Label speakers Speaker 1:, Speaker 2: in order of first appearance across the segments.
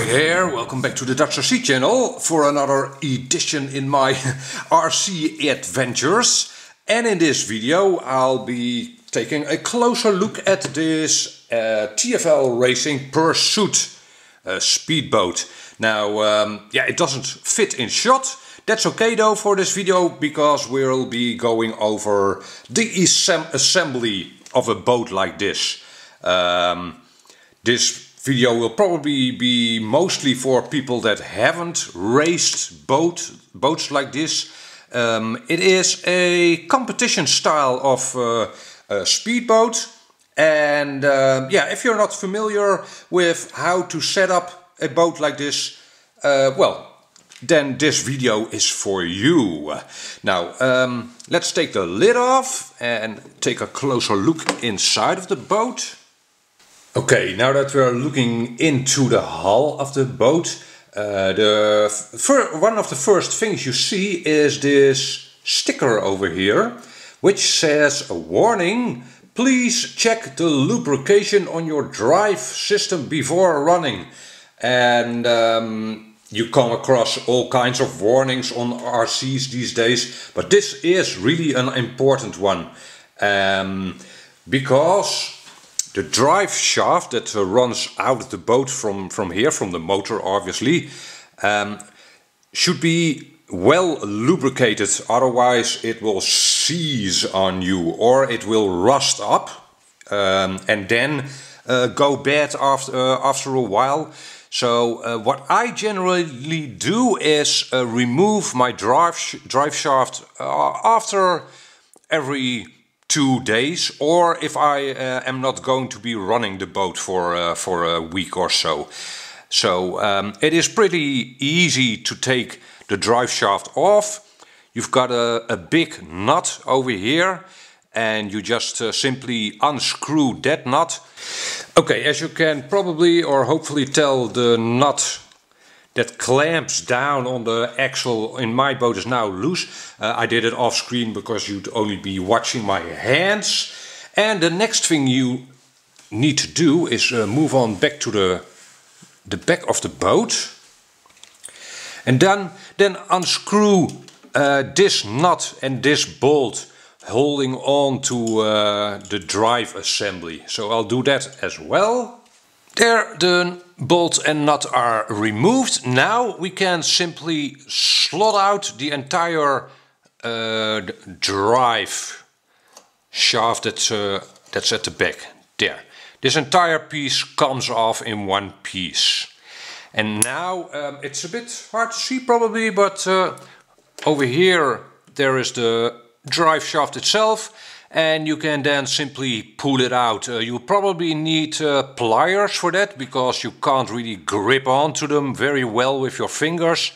Speaker 1: Hi there, welcome back to the Dutch RC channel for another edition in my RC adventures. And in this video I'll be taking a closer look at this uh, TFL Racing Pursuit uh, speedboat. Now, um, yeah, it doesn't fit in shot. That's okay though for this video because we'll be going over the assembly of a boat like this. Um, this video will probably be mostly for people that haven't raced boat, boats like this. Um, it is a competition style of uh, a speedboat and uh, yeah, if you're not familiar with how to set up a boat like this, uh, well, then this video is for you. Now, um, let's take the lid off and take a closer look inside of the boat. Okay, now that we're looking into the hull of the boat, uh, the one of the first things you see is this sticker over here, which says a warning, please check the lubrication on your drive system before running. And um, you come across all kinds of warnings on RCs these days, but this is really an important one. Um, because the drive shaft that uh, runs out of the boat from, from here, from the motor obviously, um, should be well lubricated, otherwise it will seize on you or it will rust up um, and then uh, go bad after, uh, after a while. So uh, what I generally do is uh, remove my drive, sh drive shaft uh, after every two days or if I uh, am not going to be running the boat for, uh, for a week or so. So um, it is pretty easy to take the drive shaft off. You've got a, a big nut over here and you just uh, simply unscrew that nut. Okay, as you can probably or hopefully tell the nut that clamps down on the axle in my boat is now loose. Uh, I did it off screen because you'd only be watching my hands. And the next thing you need to do is uh, move on back to the, the back of the boat. And then, then unscrew uh, this nut and this bolt holding on to uh, the drive assembly. So I'll do that as well. There the bolt and nut are removed. Now we can simply slot out the entire uh, drive shaft that's, uh, that's at the back. There. This entire piece comes off in one piece. And now um, it's a bit hard to see probably, but uh, over here there is the drive shaft itself and you can then simply pull it out. Uh, you probably need uh, pliers for that because you can't really grip onto them very well with your fingers.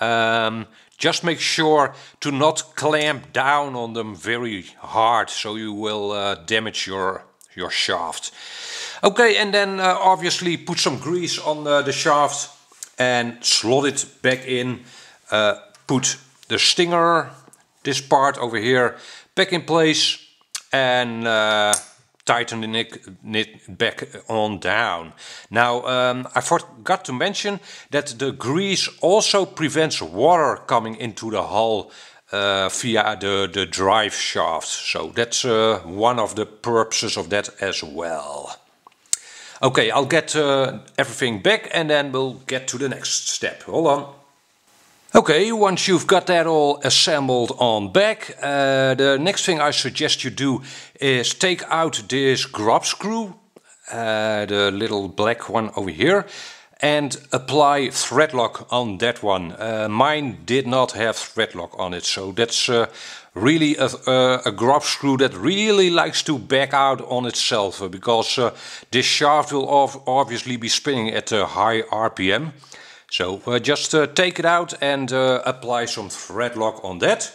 Speaker 1: Um, just make sure to not clamp down on them very hard so you will uh, damage your, your shaft. Okay, and then uh, obviously put some grease on uh, the shaft and slot it back in. Uh, put the stinger, this part over here, back in place and uh, the it back on down. Now um, I forgot to mention that the grease also prevents water coming into the hull uh, via the, the drive shaft. So that's uh, one of the purposes of that as well. Okay, I'll get uh, everything back and then we'll get to the next step. Hold on. Okay, once you've got that all assembled on back, uh, the next thing I suggest you do is take out this grub screw, uh, the little black one over here, and apply thread lock on that one. Uh, mine did not have thread lock on it, so that's uh, really a, a, a, grub screw that really likes to back out on itself, uh, because uh, this shaft will obviously be spinning at a high RPM. So uh, just uh, take it out and uh, apply some thread lock on that.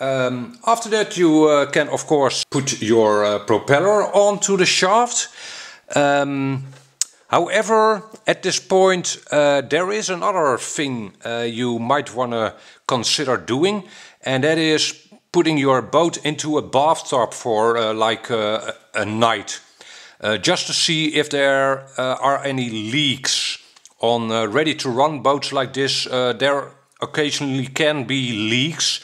Speaker 1: Um, after that you uh, can of course put your uh, propeller onto the shaft. Um, however, at this point uh, there is another thing you might want to consider doing and that is putting your boat into a bathtub for like a night. just to see if there are any leaks on uh, ready to run boats like this, uh, there occasionally can be leaks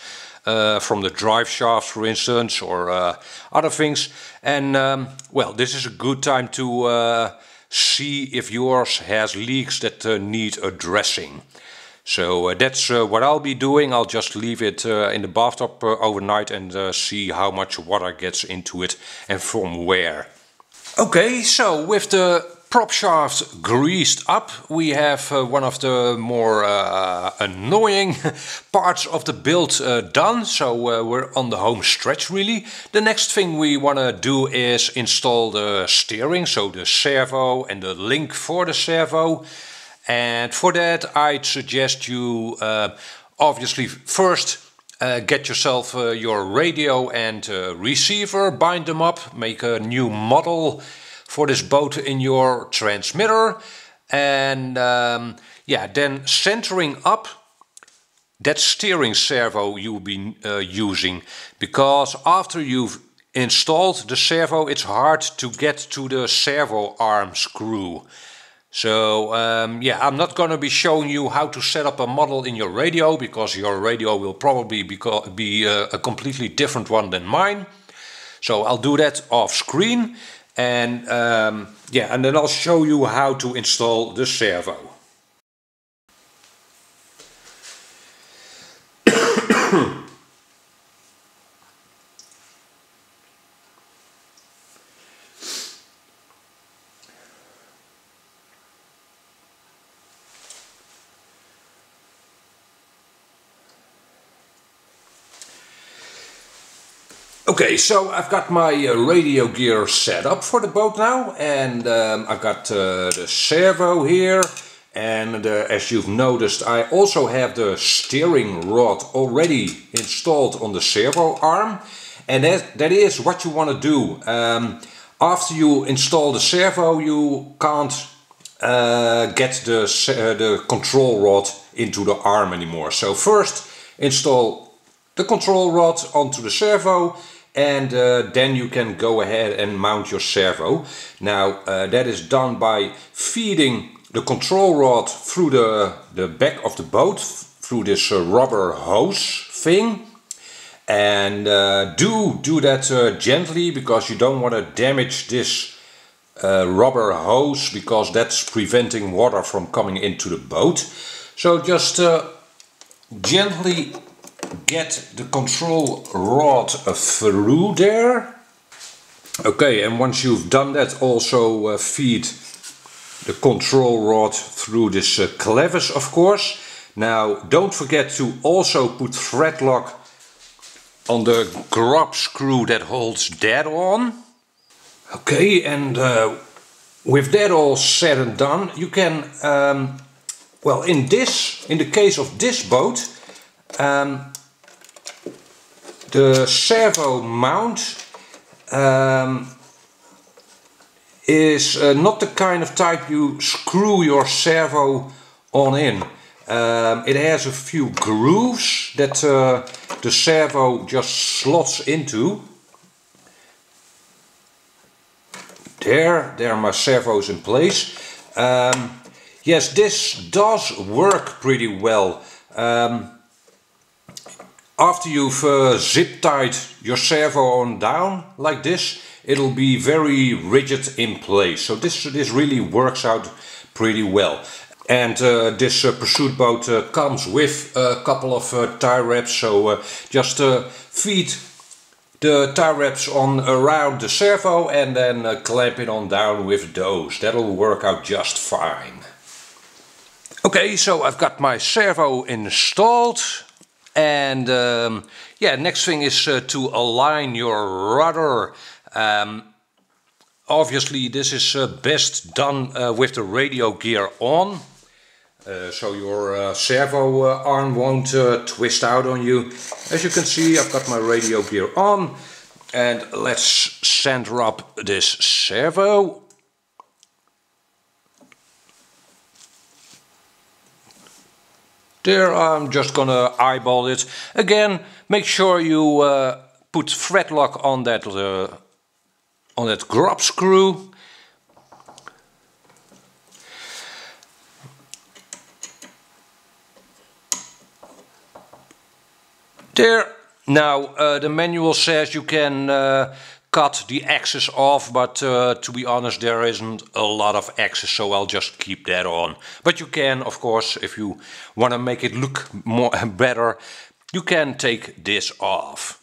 Speaker 1: uh, from the drive shafts, for instance, or uh, other things. And um, well, this is a good time to uh, see if yours has leaks that uh, need addressing. So that's what I'll be doing. I'll just leave it in the bathtub overnight and see how much water gets into it and from where. Okay, so with the prop shaft greased up, we have uh, one of the more uh, annoying parts of the build uh, done. So uh, we're on the home stretch really. The next thing we want to do is install the steering, so the servo and the link for the servo. And for that I'd suggest you uh, obviously first uh, get yourself your radio and receiver, bind them up, make a new model for this boat in your transmitter. And um, yeah then centering up that steering servo you'll be uh, using. Because after you've installed the servo it's hard to get to the servo arm screw. So um, yeah I'm not gonna be showing you how to set up a model in your radio because your radio will probably be, be uh, a completely different one than mine. So I'll do that off screen and um, yeah, and then I'll show you how to install the servo. Okay, so I've got my uh, radio gear set up for the boat now and um, I've got uh, the servo here and uh, as you've noticed I also have the steering rod already installed on the servo arm and that, that is what you want to do. Um, after you install the servo you can't uh, get the, uh, the control rod into the arm anymore. So first install the control rod onto the servo and uh, then you can go ahead and mount your servo. Now uh, that is done by feeding the control rod through the, the back of the boat through this uh, rubber hose thing and uh, do do that uh, gently because you don't want to damage this uh, rubber hose because that's preventing water from coming into the boat so just gently get the control rod through there. Okay, and once you've done that, also uh, feed the control rod through this uh, clevis, of course. Now, don't forget to also put thread lock on the grub screw that holds that on. Okay, and uh, with that all said and done, you can, um, well, in this, in the case of this boat, um, the servo mount um, is uh, not the kind of type you screw your servo on in. Um, it has a few grooves that uh, the servo just slots into. There, there are my servos in place. Um, yes, this does work pretty well. Um, after you've uh, zip tied your servo on down like this, it'll be very rigid in place. So this, this really works out pretty well. And uh, this uh, pursuit boat uh, comes with a couple of uh, tie wraps, so uh, just feed the tie wraps on around the servo and then clamp it on down with those. That'll work out just fine. Okay, so I've got my servo installed. And um, yeah, next thing is uh, to align your rudder. Um, obviously this is uh, best done uh, with the radio gear on. Uh, so your uh, servo uh, arm won't twist out on you. As you can see I've got my radio gear on. And let's center up this servo. there I'm just gonna eyeball it. Again make sure you uh, put thread lock on that uh, on that grub screw. There now uh, the manual says you can uh, cut the axis off, but uh, to be honest, there isn't a lot of axis, so I'll just keep that on. But you can, of course, if you want to make it look more better, you can take this off.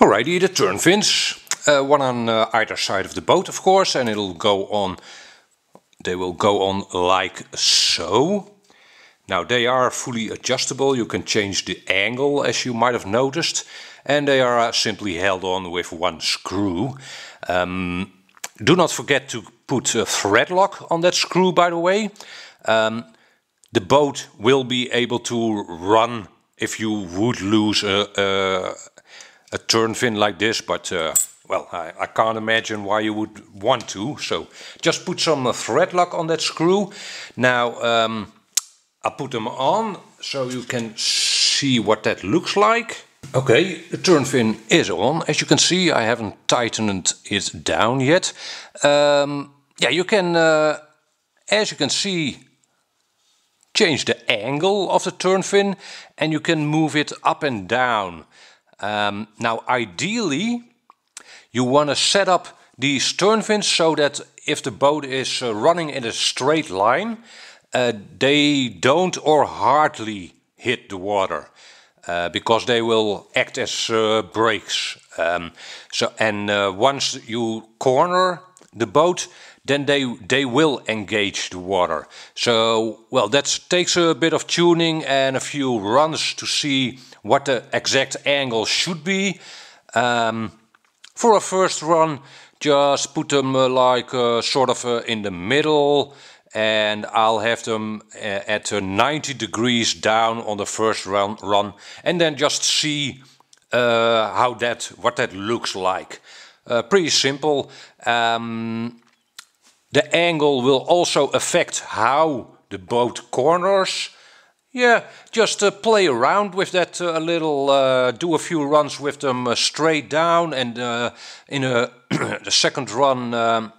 Speaker 1: Alrighty, the turn fins. Uh, one on uh, either side of the boat, of course, and it'll go on. They will go on like so. Now they are fully adjustable. You can change the angle, as you might have noticed, and they are simply held on with one screw. Um, do not forget to put a thread lock on that screw, by the way. Um, the boat will be able to run if you would lose a, a, a turn fin like this, but uh, well, I, I, can't imagine why you would want to. So just put some thread lock on that screw. Now um, I'll put them on so you can see what that looks like. Okay, the turn fin is on. As you can see, I haven't tightened it down yet. Um, yeah, you can, uh, as you can see, change the angle of the turn fin and you can move it up and down. Um, now ideally you want to set up these turn fins so that if the boat is uh, running in a straight line uh, they don't or hardly hit the water. Uh, because they will act as uh, brakes. Um, so and uh, once you corner the boat, then they they will engage the water. So well, that takes a bit of tuning and a few runs to see what the exact angle should be. Um, for a first run, just put them uh, like uh, sort of in the middle and I'll have them at 90 degrees down on the first run, run and then just see how that what that looks like. pretty simple. Um, the angle will also affect how the boat corners. Yeah, just uh, play around with that uh, a little, uh, do a few runs with them uh, straight down and uh, in a the second run um,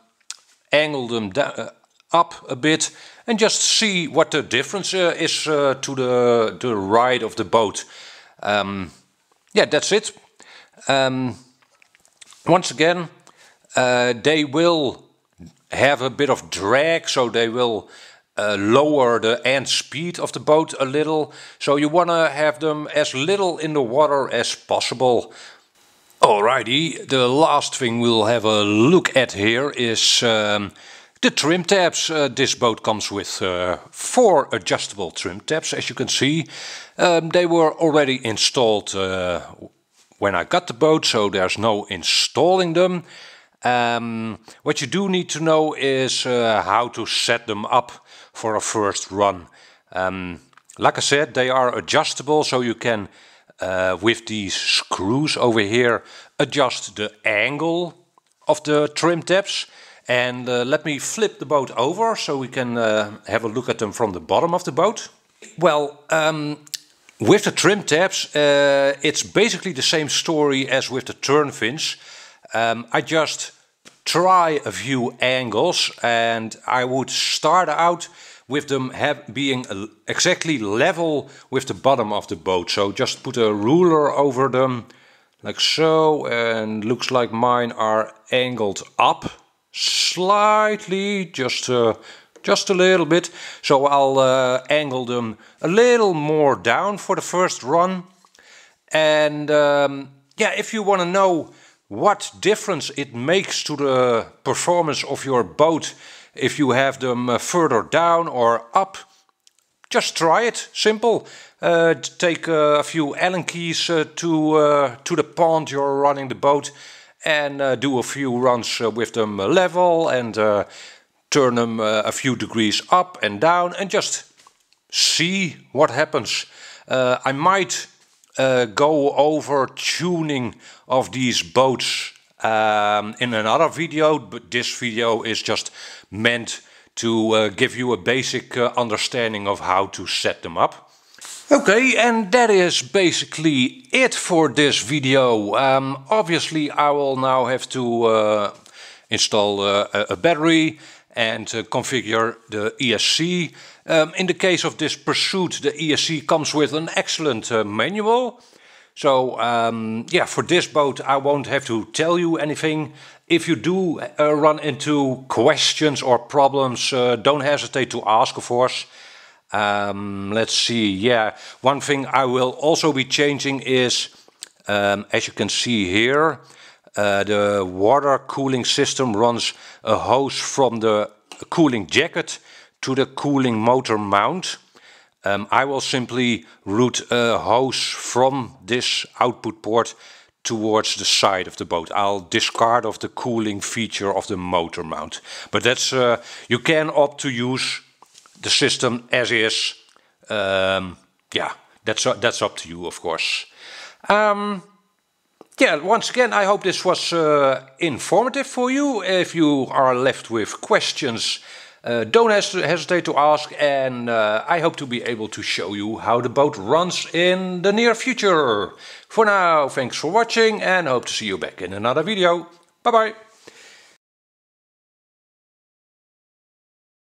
Speaker 1: angle them uh, up a bit and just see what the difference is to the, the ride of the boat. Um, yeah, that's it. Um, once again, they will have a bit of drag, so they will uh, lower the end speed of the boat a little. So you want to have them as little in the water as possible. Alrighty, the last thing we'll have a look at here is um, the trim tabs. Uh, this boat comes with uh, four adjustable trim tabs, as you can see. Um, they were already installed uh, when I got the boat, so there's no installing them. Um, what you do need to know is how to set them up for a first run. Um, like I said, they are adjustable, so you can, with these screws over here, adjust the angle of the trim tabs. And uh, let me flip the boat over so we can uh, have a look at them from the bottom of the boat. Well, um, with the trim tabs, uh, it's basically the same story as with the turn fins. Um, I just try a few angles and I would start out with them have, being exactly level with the bottom of the boat. So just put a ruler over them like so and looks like mine are angled up slightly, just uh, just a little bit. So I'll uh, angle them a little more down for the first run. And um, yeah, if you want to know what difference it makes to the performance of your boat if you have them uh, further down or up. Just try it, simple. Uh, take uh, a few Allen keys uh, to, uh, to the pond you're running the boat and uh, do a few runs with them level and turn them a few degrees up and down and just see what happens. I might uh, go over tuning of these boats um, in another video, but this video is just meant to uh, give you a basic uh, understanding of how to set them up. Okay, and that is basically it for this video. Um, obviously I will now have to uh, install uh, a battery and uh, configure the ESC. Um, in the case of this Pursuit, the ESC comes with an excellent uh, manual. So um, yeah, for this boat I won't have to tell you anything. If you do uh, run into questions or problems, don't hesitate to ask of course. Um, let's see, yeah, one thing I will also be changing is, um, as you can see here, uh, the water cooling system runs a hose from the cooling jacket to the cooling motor mount. Um, I will simply route a hose from this output port towards the side of the boat. I'll discard of the cooling feature of the motor mount. But that's uh, you can opt to use the system as is. Um, yeah, that's uh, that's up to you, of course. Um, yeah, once again, I hope this was uh, informative for you. If you are left with questions, uh, don't hes hesitate to ask, and uh, I hope to be able to show you how the boat runs in the near future. For now, thanks for watching, and hope to see you back in another video. Bye bye.